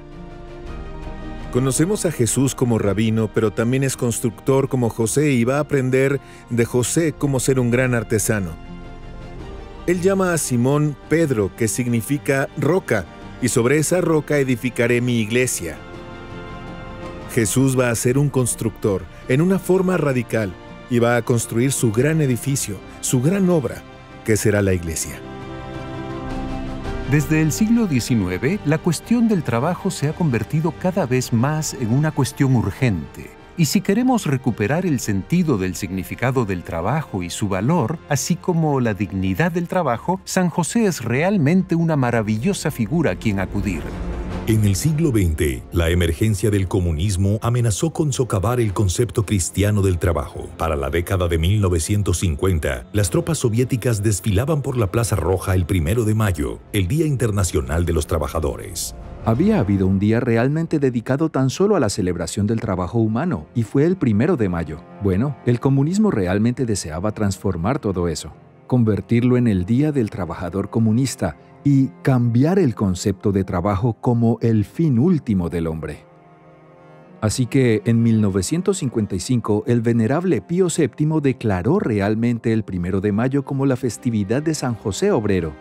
Conocemos a Jesús como rabino, pero también es constructor como José y va a aprender de José cómo ser un gran artesano. Él llama a Simón Pedro, que significa roca, y sobre esa roca edificaré mi iglesia. Jesús va a ser un constructor en una forma radical y va a construir su gran edificio, su gran obra, que será la iglesia. Desde el siglo XIX, la cuestión del trabajo se ha convertido cada vez más en una cuestión urgente y si queremos recuperar el sentido del significado del trabajo y su valor, así como la dignidad del trabajo, San José es realmente una maravillosa figura a quien acudir. En el siglo XX, la emergencia del comunismo amenazó con socavar el concepto cristiano del trabajo. Para la década de 1950, las tropas soviéticas desfilaban por la Plaza Roja el primero de mayo, el Día Internacional de los Trabajadores. Había habido un día realmente dedicado tan solo a la celebración del trabajo humano, y fue el primero de mayo. Bueno, el comunismo realmente deseaba transformar todo eso, convertirlo en el Día del Trabajador Comunista y cambiar el concepto de trabajo como el fin último del hombre. Así que en 1955 el venerable Pío VII declaró realmente el primero de mayo como la festividad de San José Obrero,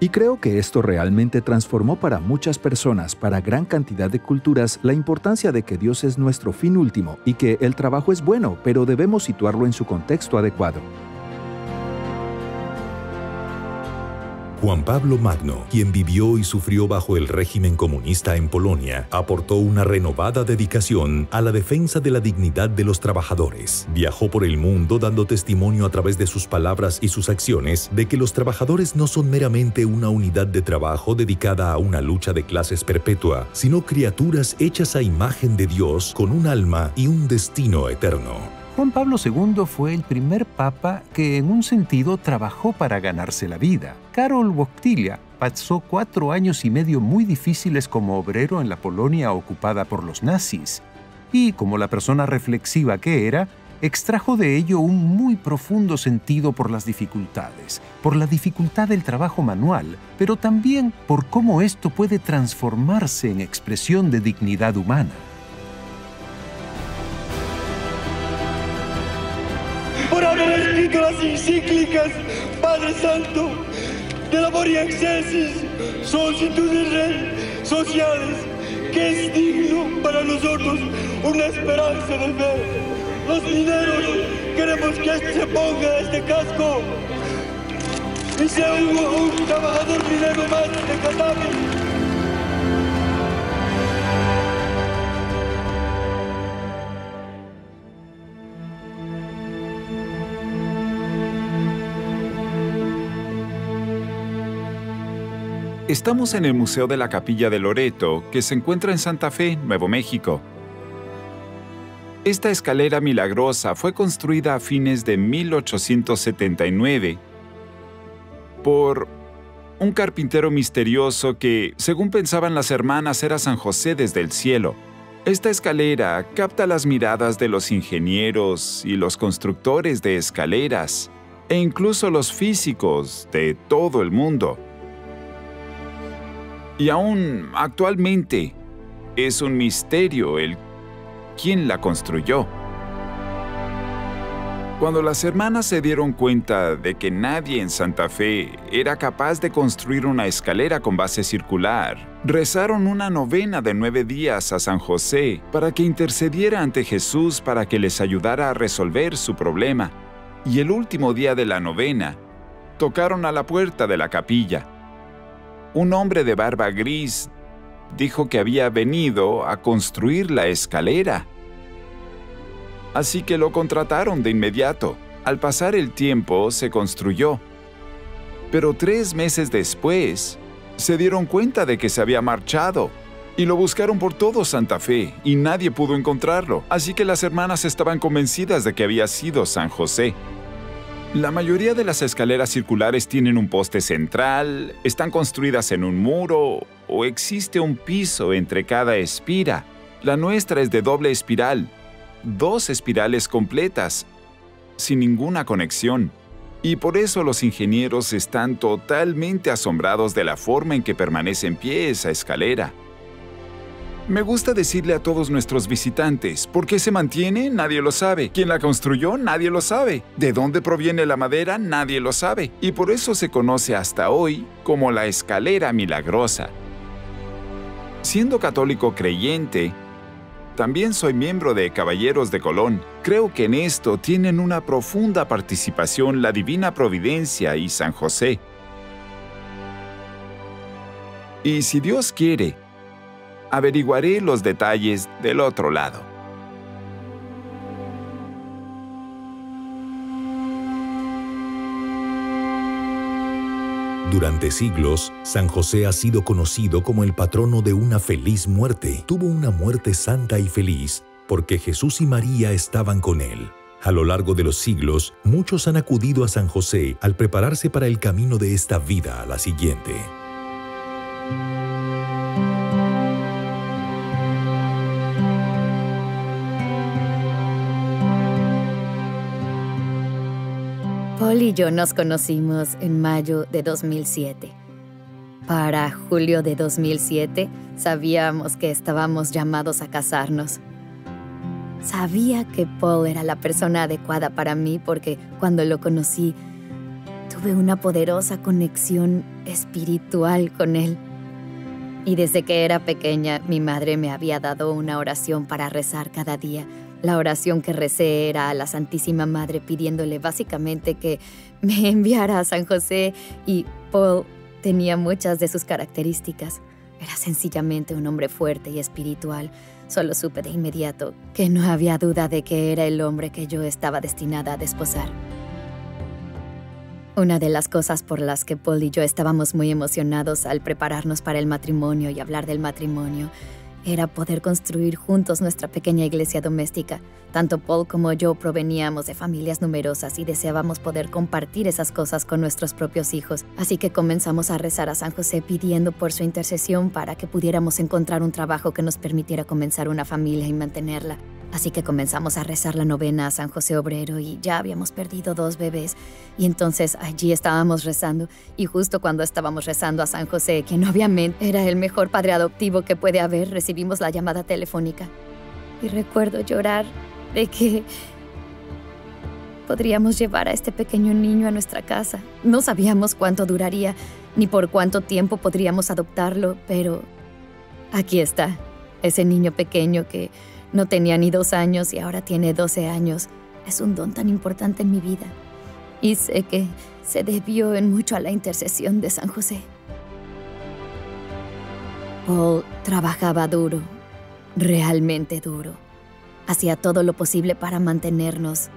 y creo que esto realmente transformó para muchas personas, para gran cantidad de culturas, la importancia de que Dios es nuestro fin último y que el trabajo es bueno, pero debemos situarlo en su contexto adecuado. Juan Pablo Magno, quien vivió y sufrió bajo el régimen comunista en Polonia, aportó una renovada dedicación a la defensa de la dignidad de los trabajadores. Viajó por el mundo dando testimonio a través de sus palabras y sus acciones de que los trabajadores no son meramente una unidad de trabajo dedicada a una lucha de clases perpetua, sino criaturas hechas a imagen de Dios con un alma y un destino eterno. Juan Pablo II fue el primer papa que en un sentido trabajó para ganarse la vida. Karol Wojtyla pasó cuatro años y medio muy difíciles como obrero en la Polonia ocupada por los nazis. Y como la persona reflexiva que era, extrajo de ello un muy profundo sentido por las dificultades, por la dificultad del trabajo manual, pero también por cómo esto puede transformarse en expresión de dignidad humana. Por haber escrito las encíclicas, Padre Santo, de amor y excesis, solicitudes sociales, que es digno para nosotros una esperanza de fe los mineros queremos que se ponga este casco y sea un, trabajador minero más de Katavi. Estamos en el Museo de la Capilla de Loreto, que se encuentra en Santa Fe, Nuevo México. Esta escalera milagrosa fue construida a fines de 1879 por un carpintero misterioso que, según pensaban las hermanas, era San José desde el cielo. Esta escalera capta las miradas de los ingenieros y los constructores de escaleras, e incluso los físicos de todo el mundo. Y aún actualmente es un misterio el quién la construyó. Cuando las hermanas se dieron cuenta de que nadie en Santa Fe era capaz de construir una escalera con base circular, rezaron una novena de nueve días a San José para que intercediera ante Jesús para que les ayudara a resolver su problema. Y el último día de la novena, tocaron a la puerta de la capilla. Un hombre de barba gris dijo que había venido a construir la escalera. Así que lo contrataron de inmediato. Al pasar el tiempo se construyó. Pero tres meses después, se dieron cuenta de que se había marchado y lo buscaron por todo Santa Fe y nadie pudo encontrarlo. Así que las hermanas estaban convencidas de que había sido San José. La mayoría de las escaleras circulares tienen un poste central, están construidas en un muro o existe un piso entre cada espira. La nuestra es de doble espiral, dos espirales completas, sin ninguna conexión. Y por eso los ingenieros están totalmente asombrados de la forma en que permanece en pie esa escalera. Me gusta decirle a todos nuestros visitantes, ¿por qué se mantiene? Nadie lo sabe. ¿Quién la construyó? Nadie lo sabe. ¿De dónde proviene la madera? Nadie lo sabe. Y por eso se conoce hasta hoy como la escalera milagrosa. Siendo católico creyente, también soy miembro de Caballeros de Colón. Creo que en esto tienen una profunda participación la Divina Providencia y San José. Y si Dios quiere, averiguaré los detalles del otro lado. Durante siglos, San José ha sido conocido como el patrono de una feliz muerte. Tuvo una muerte santa y feliz porque Jesús y María estaban con él. A lo largo de los siglos, muchos han acudido a San José al prepararse para el camino de esta vida a la siguiente. Paul y yo nos conocimos en mayo de 2007. Para julio de 2007 sabíamos que estábamos llamados a casarnos. Sabía que Paul era la persona adecuada para mí porque cuando lo conocí tuve una poderosa conexión espiritual con él. Y desde que era pequeña mi madre me había dado una oración para rezar cada día la oración que recé era a la Santísima Madre pidiéndole básicamente que me enviara a San José y Paul tenía muchas de sus características. Era sencillamente un hombre fuerte y espiritual. Solo supe de inmediato que no había duda de que era el hombre que yo estaba destinada a desposar. Una de las cosas por las que Paul y yo estábamos muy emocionados al prepararnos para el matrimonio y hablar del matrimonio era poder construir juntos nuestra pequeña iglesia doméstica. Tanto Paul como yo proveníamos de familias numerosas y deseábamos poder compartir esas cosas con nuestros propios hijos. Así que comenzamos a rezar a San José pidiendo por su intercesión para que pudiéramos encontrar un trabajo que nos permitiera comenzar una familia y mantenerla. Así que comenzamos a rezar la novena a San José Obrero y ya habíamos perdido dos bebés. Y entonces allí estábamos rezando y justo cuando estábamos rezando a San José, quien obviamente era el mejor padre adoptivo que puede haber, recibimos la llamada telefónica. Y recuerdo llorar de que podríamos llevar a este pequeño niño a nuestra casa. No sabíamos cuánto duraría ni por cuánto tiempo podríamos adoptarlo, pero aquí está, ese niño pequeño que no tenía ni dos años y ahora tiene 12 años. Es un don tan importante en mi vida. Y sé que se debió en mucho a la intercesión de San José. Paul trabajaba duro, realmente duro. Hacía todo lo posible para mantenernos,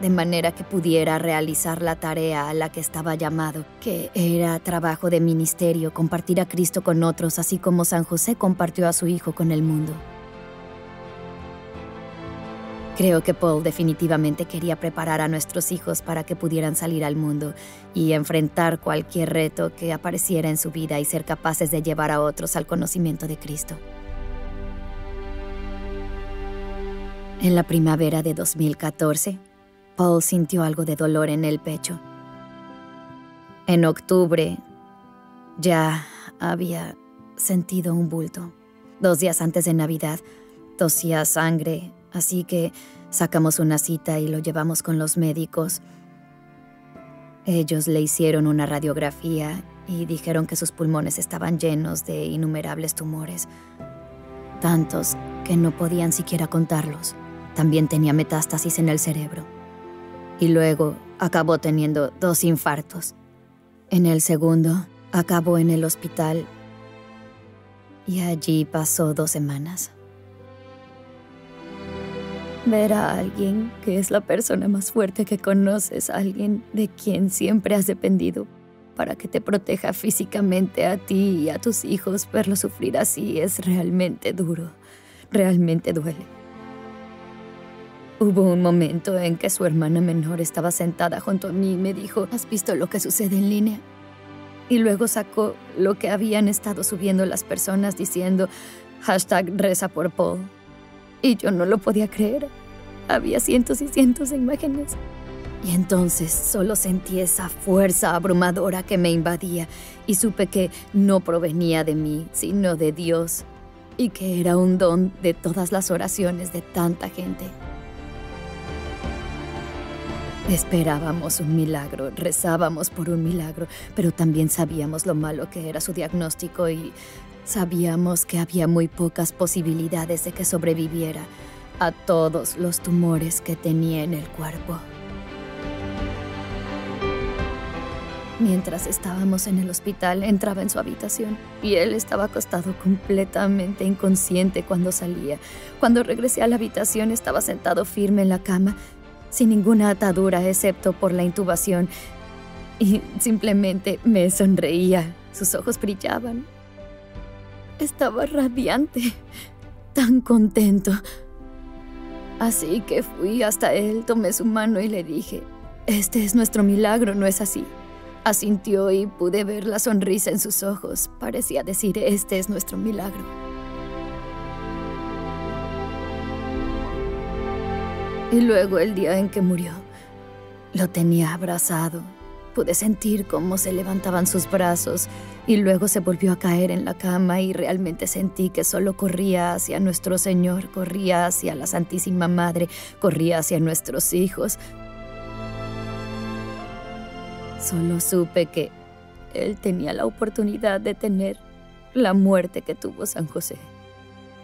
de manera que pudiera realizar la tarea a la que estaba llamado, que era trabajo de ministerio, compartir a Cristo con otros, así como San José compartió a su Hijo con el mundo. Creo que Paul definitivamente quería preparar a nuestros hijos para que pudieran salir al mundo y enfrentar cualquier reto que apareciera en su vida y ser capaces de llevar a otros al conocimiento de Cristo. En la primavera de 2014, Paul sintió algo de dolor en el pecho. En octubre ya había sentido un bulto. Dos días antes de Navidad, tosía sangre Así que sacamos una cita y lo llevamos con los médicos. Ellos le hicieron una radiografía y dijeron que sus pulmones estaban llenos de innumerables tumores, tantos que no podían siquiera contarlos. También tenía metástasis en el cerebro. Y luego acabó teniendo dos infartos. En el segundo, acabó en el hospital y allí pasó dos semanas. Ver a alguien que es la persona más fuerte que conoces, alguien de quien siempre has dependido para que te proteja físicamente a ti y a tus hijos, verlo sufrir así es realmente duro, realmente duele. Hubo un momento en que su hermana menor estaba sentada junto a mí y me dijo, ¿has visto lo que sucede en línea? Y luego sacó lo que habían estado subiendo las personas diciendo, hashtag reza por Paul. Y yo no lo podía creer. Había cientos y cientos de imágenes. Y entonces solo sentí esa fuerza abrumadora que me invadía y supe que no provenía de mí, sino de Dios, y que era un don de todas las oraciones de tanta gente. Esperábamos un milagro, rezábamos por un milagro, pero también sabíamos lo malo que era su diagnóstico y Sabíamos que había muy pocas posibilidades de que sobreviviera a todos los tumores que tenía en el cuerpo. Mientras estábamos en el hospital, entraba en su habitación y él estaba acostado completamente inconsciente cuando salía. Cuando regresé a la habitación estaba sentado firme en la cama, sin ninguna atadura excepto por la intubación, y simplemente me sonreía. Sus ojos brillaban estaba radiante, tan contento. Así que fui hasta él, tomé su mano y le dije, este es nuestro milagro, ¿no es así? Asintió y pude ver la sonrisa en sus ojos. Parecía decir, este es nuestro milagro. Y luego el día en que murió, lo tenía abrazado, Pude sentir cómo se levantaban sus brazos y luego se volvió a caer en la cama y realmente sentí que solo corría hacia nuestro Señor, corría hacia la Santísima Madre, corría hacia nuestros hijos. Solo supe que Él tenía la oportunidad de tener la muerte que tuvo San José.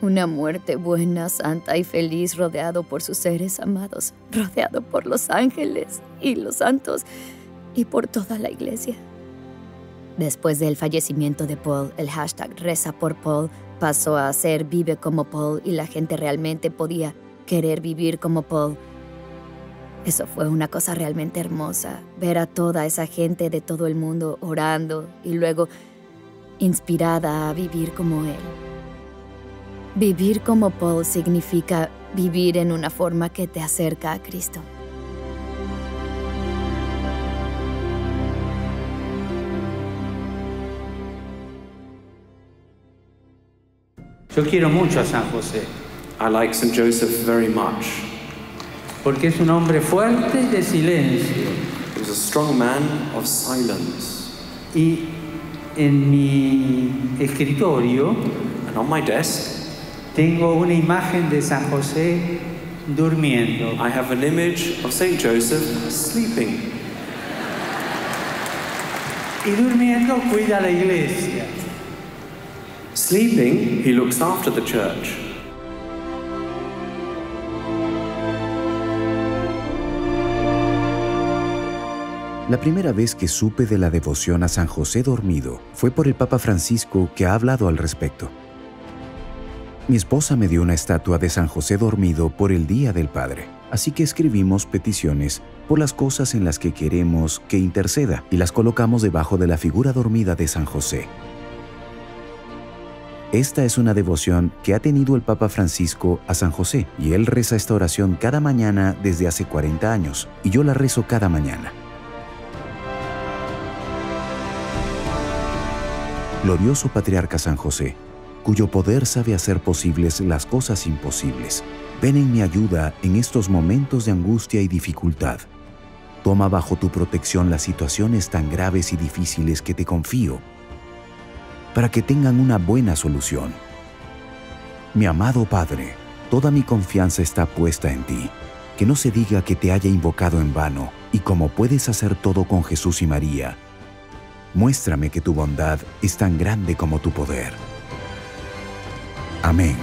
Una muerte buena, santa y feliz rodeado por sus seres amados, rodeado por los ángeles y los santos y por toda la iglesia. Después del fallecimiento de Paul, el hashtag Reza por Paul pasó a ser Vive como Paul y la gente realmente podía querer vivir como Paul. Eso fue una cosa realmente hermosa, ver a toda esa gente de todo el mundo orando y luego inspirada a vivir como él. Vivir como Paul significa vivir en una forma que te acerca a Cristo. Yo quiero mucho a San José. I like St. Joseph very much. Porque es un hombre fuerte de silencio. He was a strong man of silence. Y en mi escritorio And on my desk, tengo una imagen de San José durmiendo. I have an image of St. Joseph sleeping. Y durmiendo cuida la iglesia. Sleeping, he looks after the church. La primera vez que supe de la devoción a San José dormido fue por el Papa Francisco que ha hablado al respecto. Mi esposa me dio una estatua de San José dormido por el Día del Padre, así que escribimos peticiones por las cosas en las que queremos que interceda y las colocamos debajo de la figura dormida de San José. Esta es una devoción que ha tenido el Papa Francisco a San José y él reza esta oración cada mañana desde hace 40 años y yo la rezo cada mañana. Glorioso Patriarca San José, cuyo poder sabe hacer posibles las cosas imposibles, ven en mi ayuda en estos momentos de angustia y dificultad. Toma bajo tu protección las situaciones tan graves y difíciles que te confío, para que tengan una buena solución. Mi amado Padre, toda mi confianza está puesta en ti. Que no se diga que te haya invocado en vano, y como puedes hacer todo con Jesús y María, muéstrame que tu bondad es tan grande como tu poder. Amén.